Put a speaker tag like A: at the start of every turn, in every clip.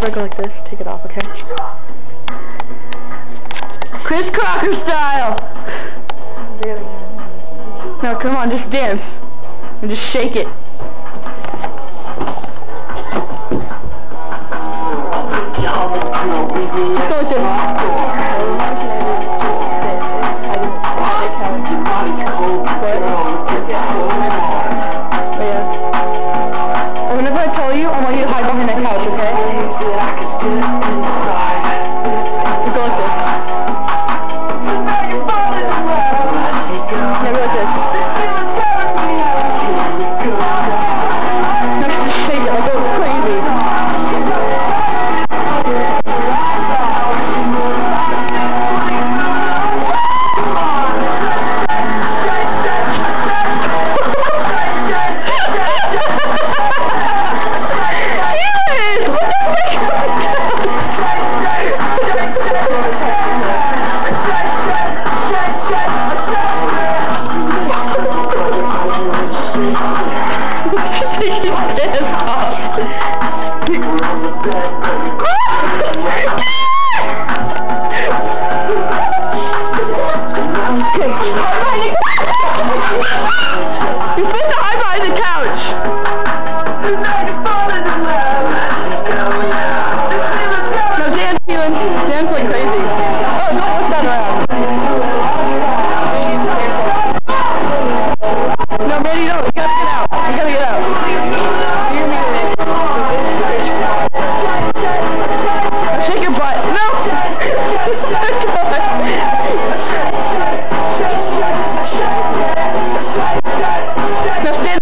A: We're go like this. Take it off, okay? Chris Crocker style. No, come on, just dance and just shake it. Go with this. You're supposed to hide behind the couch.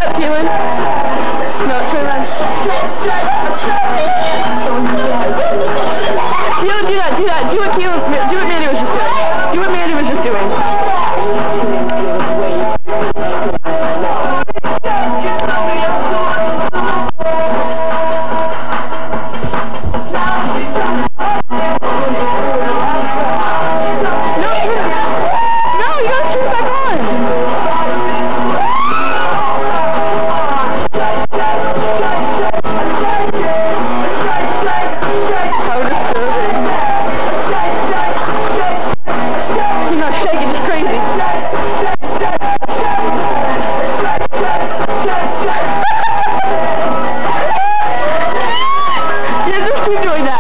A: up, Ewan. No, turn around. Ewan, do that, do that. Do what Ewan, do what Mandy was just doing. Do what Mandy was just doing. hope you enjoyed that.